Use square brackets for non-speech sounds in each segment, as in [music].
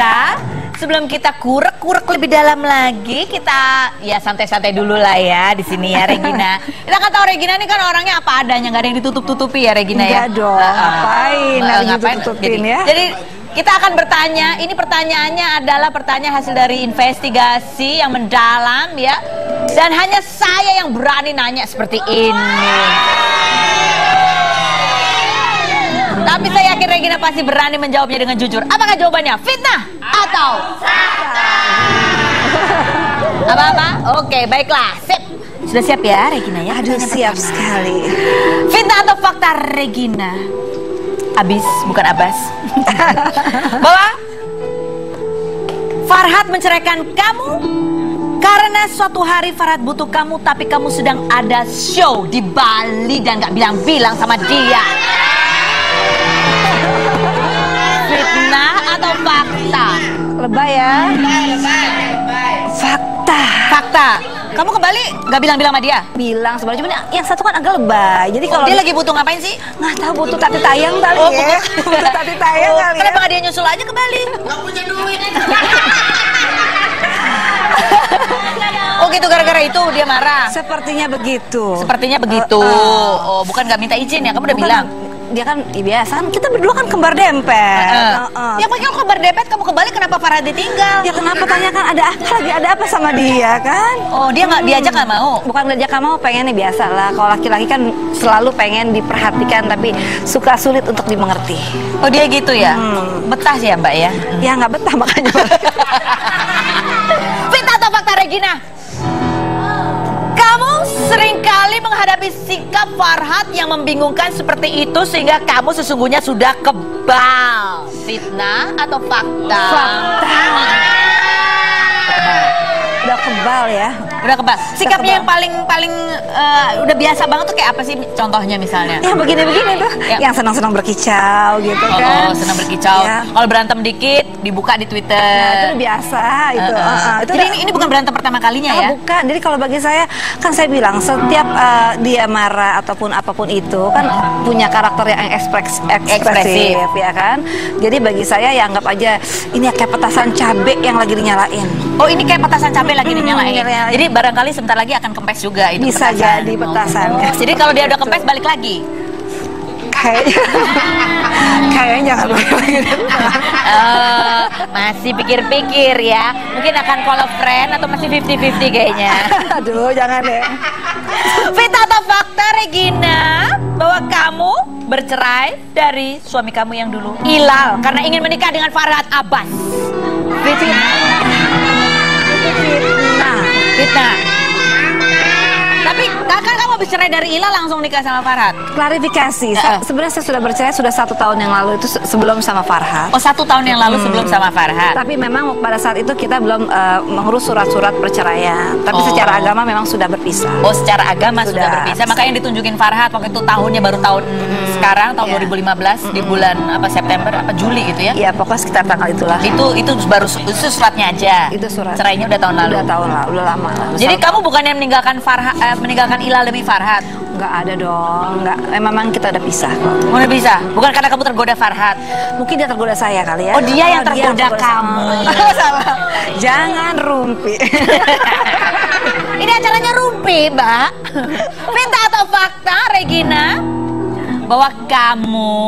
pemirsa, sebelum kita kurek-kurek lebih dalam lagi, kita ya santai-santai dulu lah ya di sini ya Regina. [laughs] Kita kan tahu Regina ini kan orangnya apa adanya, nggak ada yang ditutup-tutupi ya Regina ya. Enggak dong, Uh, ngapain uh, ngapain? ditutupin jadi, ya? Jadi kita akan bertanya, ini pertanyaannya adalah pertanyaan hasil dari investigasi yang mendalam ya. Dan hanya saya yang berani nanya seperti ini. Tapi saya yakin Regina pasti berani menjawabnya dengan jujur. Apakah jawabannya fitnah atau apa-apa? Oke, baiklah. Sip. Sudah siap ya Regina ya? Aduh siap pertama. sekali. Fitnah atau fakta Regina? Abis, bukan Abbas. [laughs] Bahwa Farhad menceraikan kamu karena suatu hari Farhad butuh kamu tapi kamu sedang ada show di Bali dan nggak bilang-bilang sama dia. Fitnah atau fakta? Lebay ya. Fakta. Fakta. Kamu ke Bali nggak bilang-bilang sama dia? Bilang sebenarnya cuman yang satu kan agak lebay. Jadi Oh, kalau dia lagi butuh ngapain sih? nggak tahu butuh tati tayang kali Oh, ya. [laughs] butuh tati tayang Oh, kali ya. Kenapa nggak dia nyusul aja ke Bali? [laughs] Oh gitu gara-gara itu dia marah. Sepertinya begitu. Sepertinya begitu. Uh, uh. Oh bukan nggak minta izin ya? Kamu udah Bukan, bilang. Dia kan ya biasa kan kita berdua kan kembar dempet. Uh, uh. Ya kamu kabar depet kamu ke Bali kenapa Farah ditinggal? Ya kenapa tanya kan ada apa lagi ada apa sama dia kan? Oh dia nggak diajak nggak mau. Bukan ngajak kamu pengen nih biasa lah. Kalau laki-laki kan selalu pengen diperhatikan tapi suka sulit untuk dimengerti. Oh dia gitu ya? Hmm. Betah sih ya Mbak ya. Ya nggak betah makanya. [laughs] Fitnah atau fakta Regina? Sering kali menghadapi sikap Farhad yang membingungkan seperti itu sehingga kamu sesungguhnya sudah kebal. Fitnah atau fakta? Fakta. Udah kebal ya. Udah kebal. Sikapnya kebal. yang paling paling eh, udah biasa banget tuh kayak apa sih contohnya misalnya? Ya begini-begini tuh. Ya. Yang senang-senang berkicau gitu Oh, kan. oh, senang berkicau. Ya. Kalau berantem dikit dibuka di Nah, itu Twitter. biasa itu. Uh, uh. Uh, uh, itu Jadi udah- ini, ini bukan berantem pertama kalinya Ah, ya? bukan. Jadi kalau bagi saya kan saya bilang setiap uh, dia marah ataupun apa pun itu kan punya karakter yang ekspres- Ekspresif. ya kan. Jadi bagi saya ya anggap aja ini kayak petasan cabe yang lagi dinyalain. Oh ini kayak petasan cabai lagi Hmm, dinyalain. dinyalain. Jadi barangkali sebentar lagi akan kempes juga itu Bisa petasan. jadi petasan. Oh, jadi kalau dia udah kempes balik lagi. [laughs] Kayaknya kayaknya jangan begitu. Eh, masih pikir-pikir ya. Mungkin akan call a friend atau masih 50-50 kayaknya. [laughs] Aduh, jangan deh. Fita atau fakta Regina bahwa kamu bercerai dari suami kamu yang dulu Ilal karena ingin menikah dengan Farhad Abbas. Fitnah. Fitnah. Tapi kan kamu habis cerai dari Ilal langsung nikah sama Farhad. Klarifikasi, eh. sebenarnya saya sudah bercerai sudah satu tahun yang lalu itu se- sebelum sama Farhat. Oh satu tahun yang lalu sebelum sama Farhad. Tapi memang pada saat itu kita belum eh, mengurus surat-surat perceraian. Tapi Oh. secara agama memang sudah berpisah. Oh secara agama sudah, Sudah. berpisah. Makanya yang ditunjukin Farhad waktu itu tahunnya baru tahun sekarang tahun Iya. 2015 di bulan apa September apa Juli gitu ya. Iya, pokoknya sekitar tanggal itulah. Itu itu baru itu suratnya aja. Itu surat. Cerainya udah tahun lalu. Udah tahun lalu, udah lama lah. Jadi kamu bukan yang meninggalkan Farha, meninggalkan Ilal demi Farhad. nggak ada dong, nggak. Eh, memang kita udah pisah kok. Udah bisa. Bukan karena kamu tergoda Farhad. Mungkin dia tergoda saya kali ya. Oh, dia yang tergoda saya. kamu. [laughs] Salah. Jangan rumpi. [laughs] Ini acaranya rumpi, Mbak. Minta atau fakta, Regina, bahwa kamu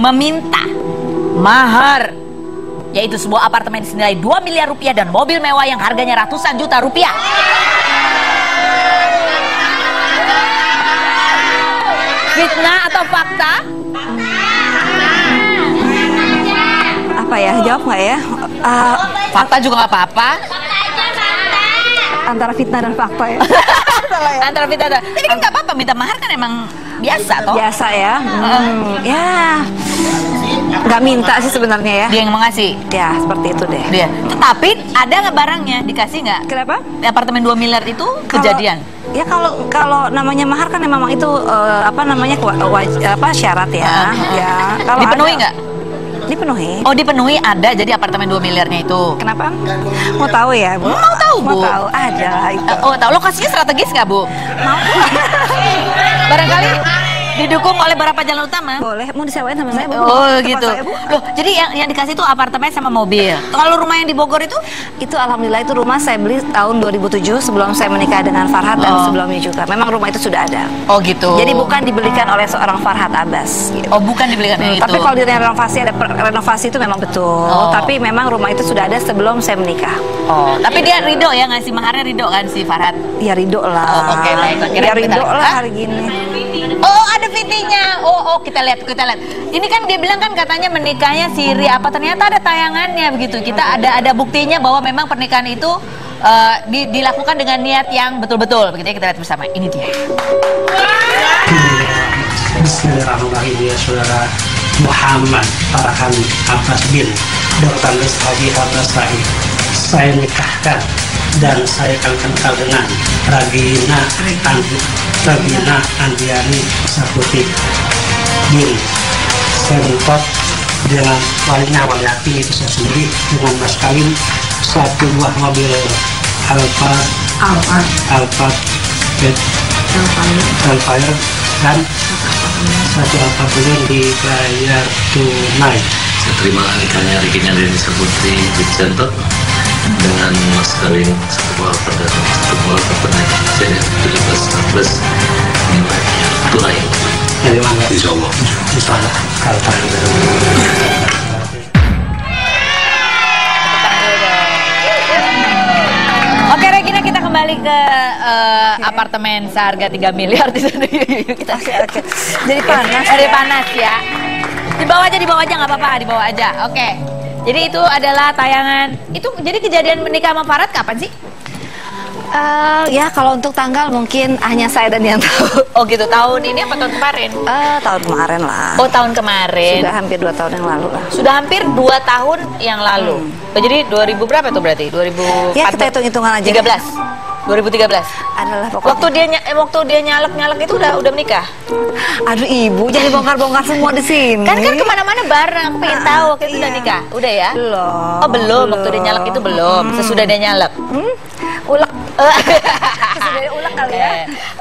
meminta mahar yaitu sebuah apartemen senilai 2 miliar rupiah dan mobil mewah yang harganya ratusan juta rupiah. Fitnah atau fakta? Apa ya? Jawab nggak ya? Eh, Fakta juga nggak apa-apa. antara fitnah dan fakta ya. [laughs] Antara fitnah dan... Tapi kan nggak apa-apa, minta mahar kan emang biasa toh. Biasa ya. Hmm, ya. Nggak minta sih sebenarnya ya. Dia yang mengasih. Ya, seperti itu deh. Dia. Tetapi ada nggak barangnya? Dikasih nggak? Kenapa? Di apartemen 2 miliar itu kejadian. Kalau- ya kalau kalau namanya mahar kan memang itu eh, apa namanya waj- apa syarat ya. Ah. ya. Kalau Dipenuhi nggak? Dipenuhi. Oh dipenuhi ada jadi apartemen 2 miliarnya itu. Kenapa? Mau tahu ya, Bu? Mau tahu, Bu. Mau tahu. Ada itu. Eh, Oh tahu lokasinya strategis nggak bu? Mau. [laughs] Barangkali Didukung oleh berapa jalan utama? Boleh, mau disewain sama saya, Bu? Oh Tempat gitu. saya, Bu. Loh, jadi yang yang dikasih itu apartemen sama mobil. Kalau rumah yang di Bogor itu? Itu alhamdulillah itu rumah saya beli tahun 2007 sebelum saya menikah dengan Farhat dan Oh. sebelumnya juga. Memang rumah itu sudah ada. Oh gitu. Jadi bukan dibelikan oleh seorang Farhat Abbas. gitu. Oh bukan dibelikan yang itu. Tapi kalau direnovasi ada renovasi itu memang betul. Oh. Tapi memang rumah itu sudah ada sebelum saya menikah. Oh, tapi dia ridho ya ngasih maharnya ridho kan si Farhat. Ya ridho lah. Oh, oke, baik. Kira Ya ridho lah hari gini. Oh ada VT-nya. Oh oh kita lihat kita lihat. Ini kan dia bilang kan katanya menikahnya siri apa ternyata ada tayangannya begitu. Kita ada ada buktinya bahwa memang pernikahan itu eh, di- dilakukan dengan niat yang betul-betul. Begitu ya kita lihat bersama. Ini dia. Bismillahirrahmanirrahim ya saudara Muhammad Farhan Abbas bin Dr. Lestari Abbas Rahim saya nikahkan dan saya akan kenal dengan Ragina Andi, Ragina Andiani Saputi. Bin Sentot dengan walinya wali hati itu saya sendiri dengan mas kawin satu buah mobil Alphard Alphard Alphard Alphard dan satu apa pun dibayar tunai. Saya terima nikahnya Regina Denisa Putri Vicentot dengan mas kawin satu buah pada satu buah pada saya 17 16 nilainya tunai dari mana Insya Allah insya Allah Alphard Oke Regina kita kembali ke eh, apartemen seharga 3 miliar di sana. Kita Oke, oke. Jadi panas. Ada panas ya. Dibawa aja, dibawa aja nggak apa-apa, dibawa aja. Oke. Jadi itu adalah tayangan. Itu jadi kejadian menikah sama Farad kapan sih? Eh, ya kalau untuk tanggal mungkin hanya saya dan yang tahu. Oh gitu, tahun ini apa tahun kemarin? Eh, tahun kemarin lah. Oh tahun kemarin. Sudah hampir dua tahun yang lalu lah. Sudah hampir 2 tahun yang lalu. Oh, jadi 2000 berapa tuh berarti? 2000 Ya, kita hitung-hitungan aja. 13. 2013. Adalah pokoknya. Waktu dia eh, waktu dia nyalek-nyalek itu udah udah menikah. Aduh ibu, jadi bongkar-bongkar semua di sini. Kan kan ke mana-mana bareng. Pengen tahu waktu itu udah Iya. nikah. Udah ya? Belum. Oh belum. Waktu dia nyalek itu belum. Sesudah dia nyalek. Hmm? Ulek. [laughs] Dia ulek kali ya.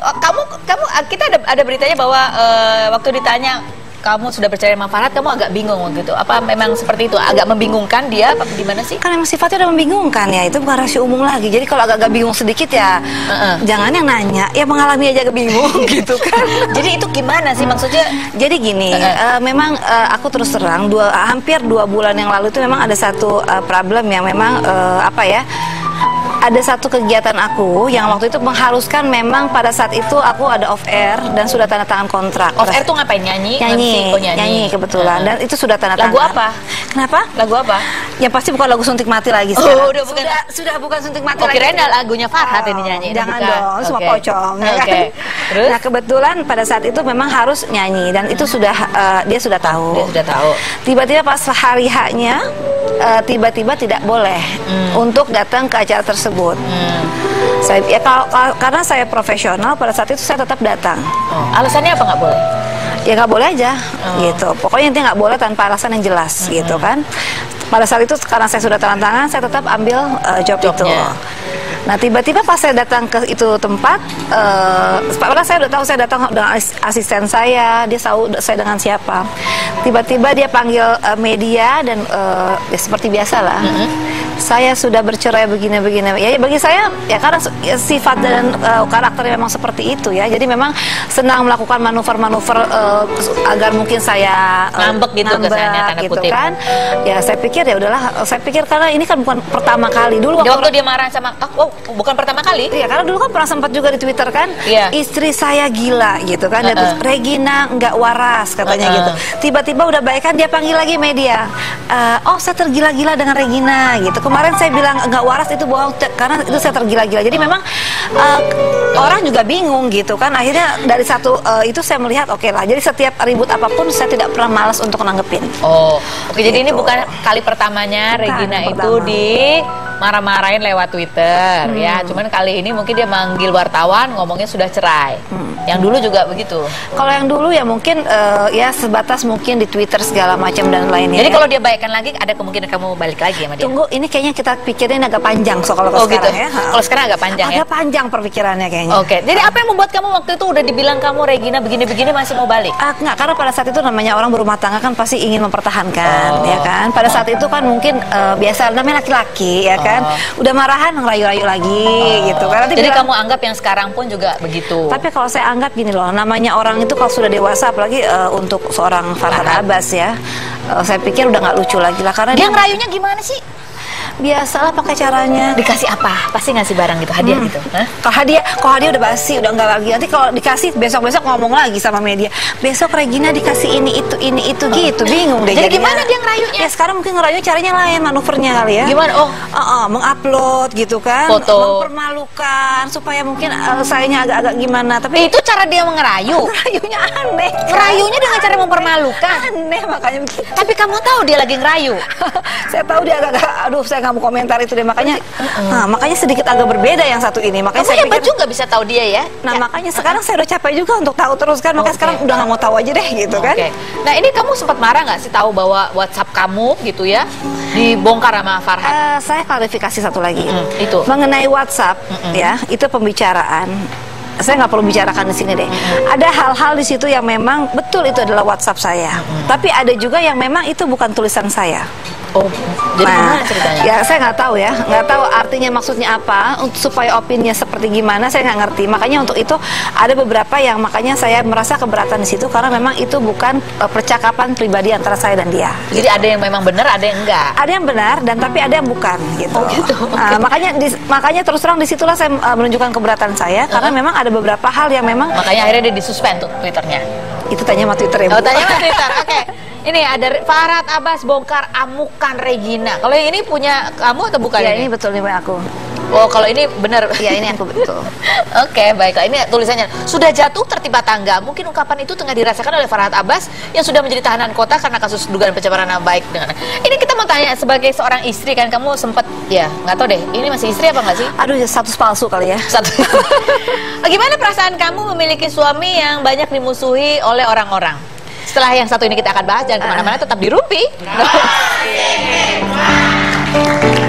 Oh, kamu kamu kita ada ada beritanya bahwa eh, waktu ditanya kamu sudah percaya sama Farhat, kamu agak bingung waktu itu. Apa memang seperti itu? Agak membingungkan dia? Apa gimana sih? Kan emang sifatnya udah membingungkan ya, itu bukan rahasia umum lagi. Jadi kalau agak-agak bingung sedikit ya, Heeh. jangan yang nanya, ya mengalami aja kebingung [laughs] gitu kan. Jadi itu gimana sih maksudnya? Jadi gini, Heeh. eh, memang eh, aku terus terang dua hampir dua bulan yang lalu itu memang ada satu eh, problem yang memang eh, apa ya? Ada satu kegiatan aku yang waktu itu mengharuskan memang pada saat itu aku ada off air dan sudah tanda tangan kontrak. Off air tuh ngapain nyanyi? nyanyi? Oh, nyanyi. kebetulan dan itu sudah tanda Lagu tangan. apa? Kenapa? Lagu apa? Yang pasti bukan lagu suntik mati lagi Oh, sekarang. udah bukan. Sudah, sudah bukan suntik mati Oh, lagi. kirain lagunya Farhat ini nyanyi. Ini Jangan bukan. dong, semua Oke. pocong. ya Oke. kan? Terus? Nah kebetulan pada saat itu memang harus nyanyi dan itu sudah eh, dia sudah tahu. Dia sudah tahu. Tiba-tiba pas hari haknya eh, tiba-tiba tidak boleh untuk datang ke acara tersebut. Hmm. Saya ya kalau- kalau- karena saya profesional pada saat itu saya tetap datang. Oh, alasannya apa nggak boleh? Ya nggak boleh aja Oh. gitu. Pokoknya intinya nggak boleh tanpa alasan yang jelas gitu kan. Pada saat itu karena saya sudah tanda tangan, saya tetap ambil eh, job itu. Nah tiba-tiba pas saya datang ke itu tempat, eh padahal saya udah tahu saya datang dengan as- asisten saya, dia tahu saya dengan siapa. Tiba-tiba dia panggil eh, media dan eh, ya seperti biasa lah. Saya sudah bercerai begini-begini. Ya bagi saya ya karena ya, sifat dan eh, karakternya memang seperti itu ya. Jadi memang senang melakukan manuver-manuver eh, agar mungkin saya eh, Ngambek gitu kesannya, tanda gitu kutip. kan. Ya saya pikir ya udahlah. Saya pikir karena ini kan bukan pertama kali. Dulu waktu waktu dia marah sama, oh, oh, bukan pertama kali. Iya, karena dulu kan pernah sempat juga di Twitter kan, Iya. istri saya gila gitu kan, dan Uh-uh. terus Regina nggak waras katanya Uh-uh. gitu. Tiba-tiba udah baik kan dia panggil lagi media, Eh, oh saya tergila-gila dengan Regina gitu. Kemarin saya bilang nggak waras itu bohong karena itu saya tergila-gila. Jadi memang eh, orang juga bingung gitu kan. Akhirnya dari satu eh, itu saya melihat oke lah. Jadi setiap ribut apa pun saya tidak pernah malas untuk nanggepin. Oh, oke. Jadi ini Gitu. bukan kali pertamanya Bukan, Regina yang itu pertama. di marah-marahin lewat Twitter Hmm. ya. Cuman kali ini mungkin dia manggil wartawan ngomongnya sudah cerai. Hmm. Yang dulu juga begitu. Kalau yang dulu ya mungkin eh, ya sebatas mungkin di Twitter segala macam dan lainnya. Jadi ya. kalau dia baikkan lagi, ada kemungkinan kamu balik lagi sama dia. Tunggu, ini kayaknya kita pikirin agak panjang so kalau Oh sekarang gitu. ya. Kalau sekarang agak panjang ya? Agak panjang perpikirannya kayaknya. Oke, jadi apa yang membuat kamu waktu itu udah dibilang kamu Regina begini-begini masih mau balik? Ah, enggak, karena pada saat itu namanya orang berumah tangga kan pasti ingin mempertahankan, Oh. ya kan. Pada saat itu kan mungkin eh, biasa namanya laki-laki, ya kan. Udah marahan ngerayu-rayu lagi, gitu kan. Nanti Oh. Jadi bilang- kamu anggap yang sekarang pun juga begitu. Tapi kalau saya anggap gini loh, namanya orang itu kalau sudah dewasa, apalagi eh, untuk seorang Farhan Abbas ya, eh, saya pikir udah nggak lucu lagi lah karena dia dia, ngerayunya gimana sih? Biasalah pakai caranya. Dikasih apa? Pasti ngasih barang gitu, hadiah gitu. Hah? Kalau hadiah, kalau hadiah udah basi, udah nggak lagi. Nanti kalau dikasih besok-besok ngomong lagi sama media. Besok Regina dikasih ini itu ini itu gitu, bingung deh. Jadi jadinya. gimana dia ngerayunya? Ya sekarang mungkin ngerayunya caranya lain, manuvernya kali ya. Gimana? Oh. Uh, uh, mengupload gitu kan, Foto. mempermalukan supaya mungkin uh, sayanya agak-agak gimana. Tapi Itu cara dia ngerayu. ngerayunya aneh. kan? Ngerayunya dengan cara mempermalukan. Aneh makanya begitu. Tapi kamu tahu dia lagi ngerayu. [laughs] saya tahu dia agak-agak, aduh saya mau komentar itu deh makanya, nah, makanya sedikit agak berbeda yang satu ini. Makanya Kamu saya hebat pikir, juga bisa tahu dia ya. Nah Ya. makanya sekarang saya udah capek juga untuk tahu terus kan, makanya Oke. sekarang udah nggak mau tahu aja deh gitu kan. Oke. Nah ini kamu sempat marah nggak sih tahu bahwa WhatsApp kamu gitu ya dibongkar sama Farhan? Eh, saya klarifikasi satu lagi Mm, itu. mengenai WhatsApp ya itu pembicaraan saya nggak perlu bicarakan di sini deh. Ada hal-hal di situ yang memang betul itu adalah WhatsApp saya. Tapi ada juga yang memang itu bukan tulisan saya. Oh, jadi Nah, ceritanya? Ya saya nggak tahu ya, nggak tahu artinya maksudnya apa untuk supaya opininya seperti gimana saya nggak ngerti. Makanya untuk itu ada beberapa yang makanya saya merasa keberatan di situ karena memang itu bukan eh, percakapan pribadi antara saya dan dia. Jadi ada yang memang benar, ada yang enggak. Ada yang benar dan tapi ada yang bukan gitu. Oh, gitu. Nah, makanya di- makanya terus terang di situlah saya eh, menunjukkan keberatan saya karena memang ada beberapa hal yang memang Makanya akhirnya dia disuspend tuh Twitternya. itu tanya sama Twitter ya. Oh, Bu. tanya sama [laughs] Twitter. Oke. Ini ada Farhat Abbas bongkar amukan Regina. Kalau yang ini punya kamu atau bukan Ya ini? ini betul nih aku. Oh, kalau ini benar. Ya ini aku betul. [laughs] Oke, baiklah. Ini tulisannya sudah jatuh tertimpa tangga. Mungkin ungkapan itu tengah dirasakan oleh Farhat Abbas yang sudah menjadi tahanan kota karena kasus dugaan pencemaran nama baik dengan. Ini kita mau tanya sebagai seorang istri kan kamu sempat ya nggak tahu deh. Ini masih istri apa nggak sih? Aduh status palsu kali ya. Satu. [laughs] Bagaimana perasaan kamu memiliki suami yang banyak dimusuhi oleh orang-orang? Setelah yang satu ini kita akan bahas, jangan ke mana-mana, tetap di Rumpi. [laughs]